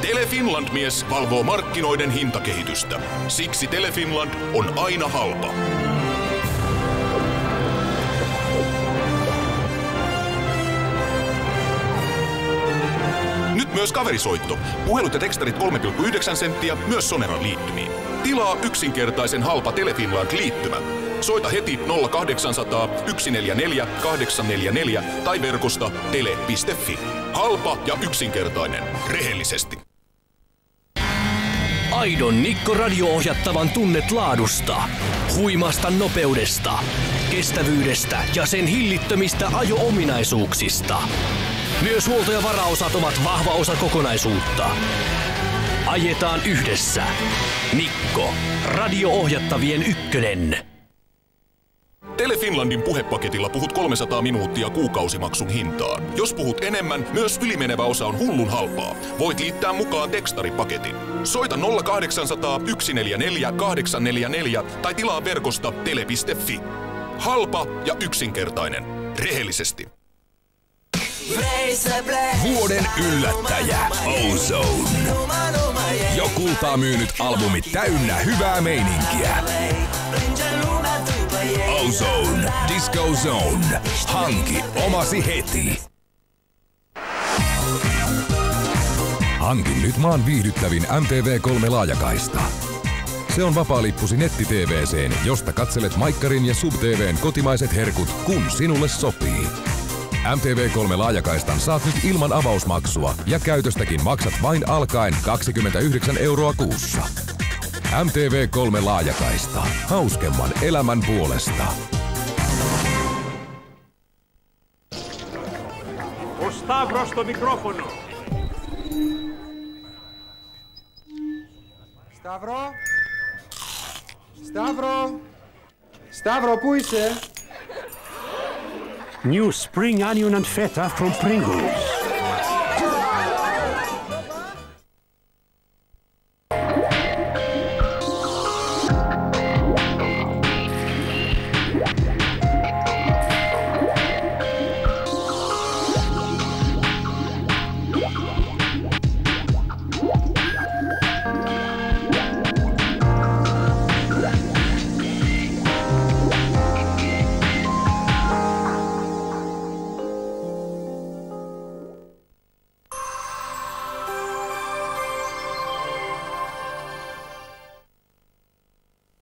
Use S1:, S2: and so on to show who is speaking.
S1: Telefinland-mies valvoo markkinoiden hintakehitystä. Siksi Telefinland on aina halpa. Myös kaverisoitto. Puhelut ja tekstarit 3,9 senttiä myös Soneran liittymiin. Tilaa yksinkertaisen halpa Telefinland liittymä. Soita heti 0800 144 844 tai verkosta tele.fi. Halpa ja yksinkertainen. Rehellisesti.
S2: Aidon Nikko radio-ohjattavan tunnet laadusta, huimasta nopeudesta, kestävyydestä ja sen hillittömistä ajo-ominaisuuksista. Myös huolto- ja varaosat ovat vahva osa kokonaisuutta. Ajetaan yhdessä. Nikko, radio-ohjattavien ykkönen.
S1: Telefinlandin puhepaketilla puhut 300 minuuttia kuukausimaksun hintaan. Jos puhut enemmän, myös ylimenevä osa on hullun halpaa. Voit liittää mukaan tekstaripaketin. Soita 0800 144 844 tai tilaa verkosta tele.fi. Halpa ja yksinkertainen. Rehellisesti.
S3: Vuoden yllättäjä Ozone. Jo kultaa myynyt albumi täynnä hyvää meininkiä. Ozone, Disco Zone. Hanki omasi heti. Hankin nyt maan viihdyttävin MTV3 laajakaista. Se on vapaa-lippusi netti-TVCen, josta katselet Maikkarin ja SubTVn kotimaiset herkut, kun sinulle sopii. MTV3 laajakaistan saat nyt ilman avausmaksua ja käytöstäkin maksat vain alkaen 29 euroa kuussa. MTV3 laajakaista. Hauskemman elämän puolesta.
S4: Stavros στο μικρόφωνο.
S5: Σταύρο! Σταύρο! Σταύρο, πού είσαι?
S4: New spring onion and feta from Pringles.